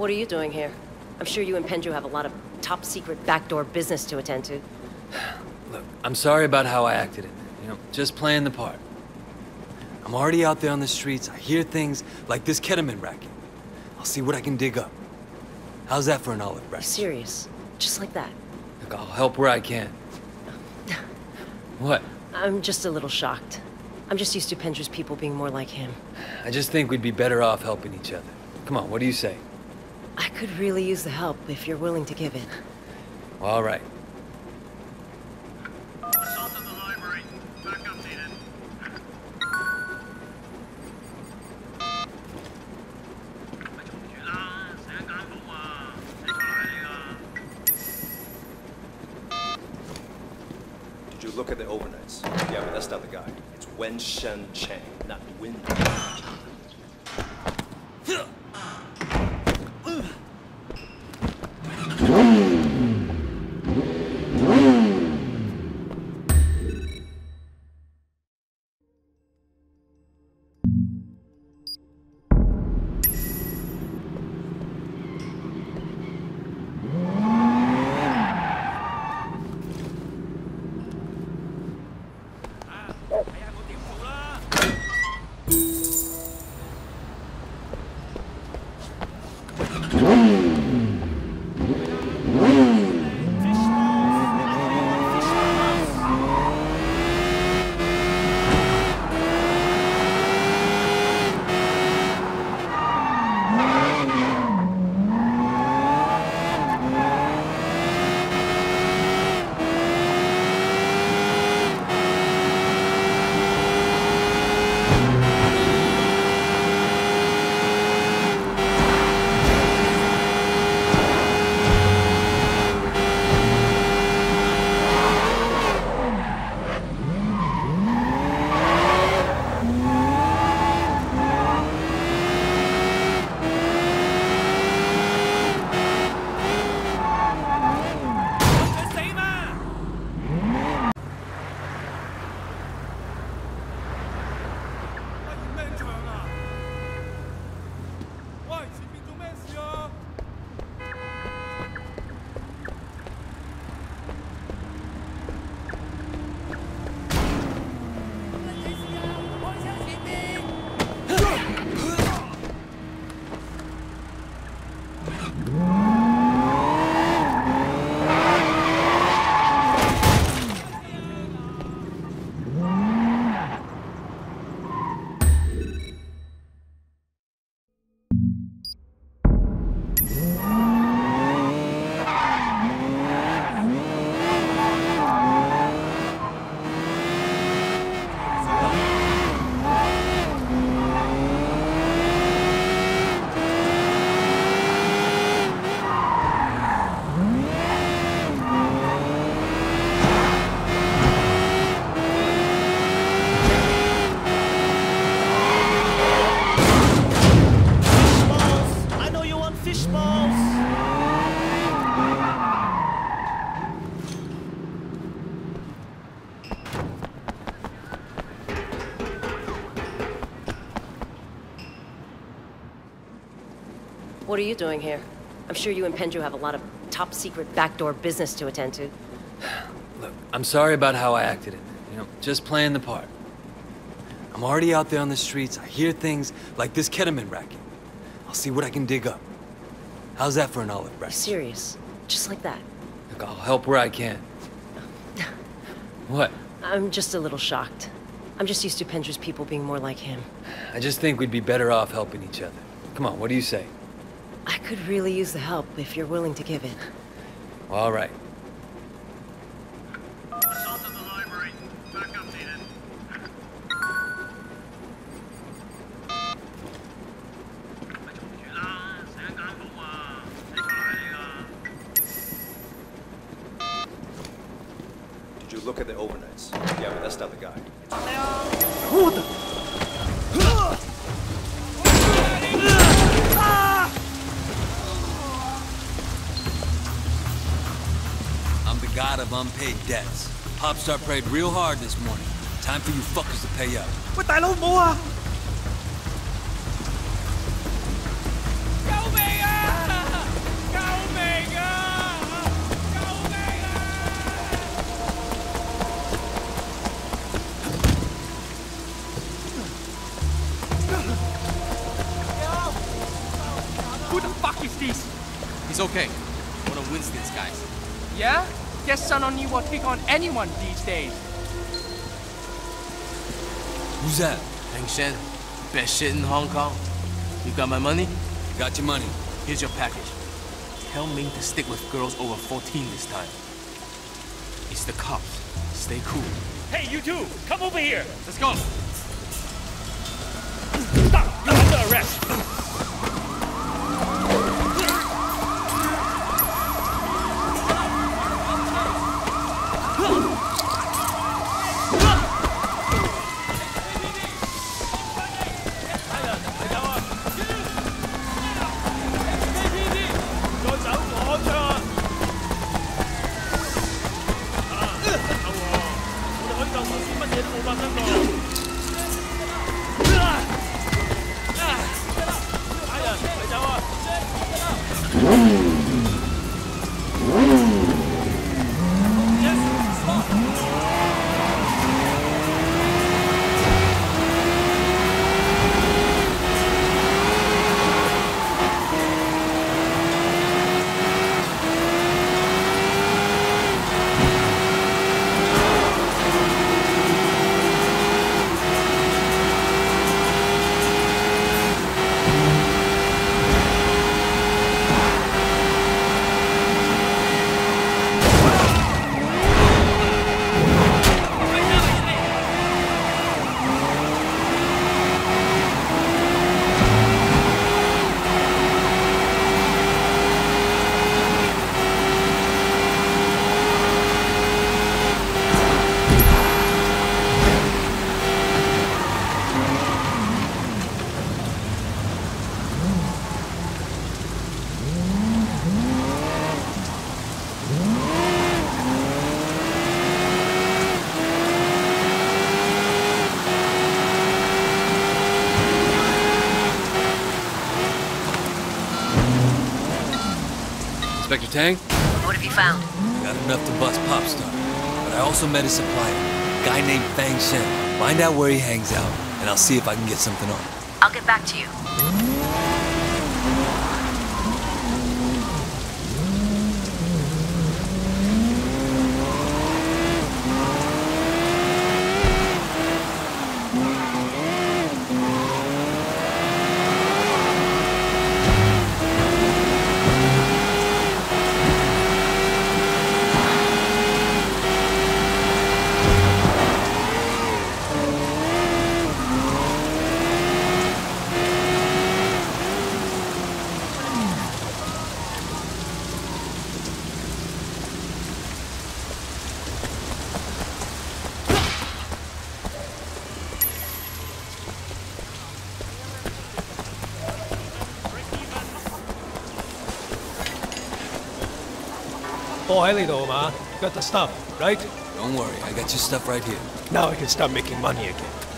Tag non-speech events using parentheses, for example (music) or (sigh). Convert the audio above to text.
What are you doing here? I'm sure you and Pendrew have a lot of top secret backdoor business to attend to. (sighs) Look, I'm sorry about how I acted in You know, just playing the part. I'm already out there on the streets. I hear things like this ketamine racket. I'll see what I can dig up. How's that for an olive branch? Serious. Just like that. Look, I'll help where I can. (laughs) what? I'm just a little shocked. I'm just used to Pendrew's people being more like him. I just think we'd be better off helping each other. Come on, what do you say? I could really use the help if you're willing to give it. All right. Did you look at the overnights? Yeah, but that's not the guy. It's Wen Shen Cheng, not Win I What are you doing here? I'm sure you and Pendrew have a lot of top secret backdoor business to attend to. (sighs) Look, I'm sorry about how I acted in You know, just playing the part. I'm already out there on the streets. I hear things like this ketamine racket. I'll see what I can dig up. How's that for an olive branch? Serious. Just like that. Look, I'll help where I can. What? I'm just a little shocked. I'm just used to Pendrew's people being more like him. I just think we'd be better off helping each other. Come on, what do you say? I could really use the help if you're willing to give it. All right. Did you look at the overnights? Yeah, but that's not the guy. What the? god of unpaid debts. Popstar prayed real hard this morning. Time for you fuckers to pay up. What the hell, boy? The fuck is this? He's okay. One of Winston's guys. Yeah? Guess Sun On Yee will take on anyone these days. Who's that? Hang Shen, best shit in Hong Kong. You got my money? Got your money. Here's your package. Tell Ming to stick with girls over 14 this time. It's the cops. Stay cool. Hey, you two, come over here. Let's go. Stop. You're under arrest. Inspector Teng? What have you found? Got enough to bust Popstar. But I also met a supplier, a guy named Fang Shen. Find out where he hangs out, and I'll see if I can get something on. I'll get back to you. boy little you Got the stuff, right? Don't worry, I got your stuff right here. Now I can start making money again.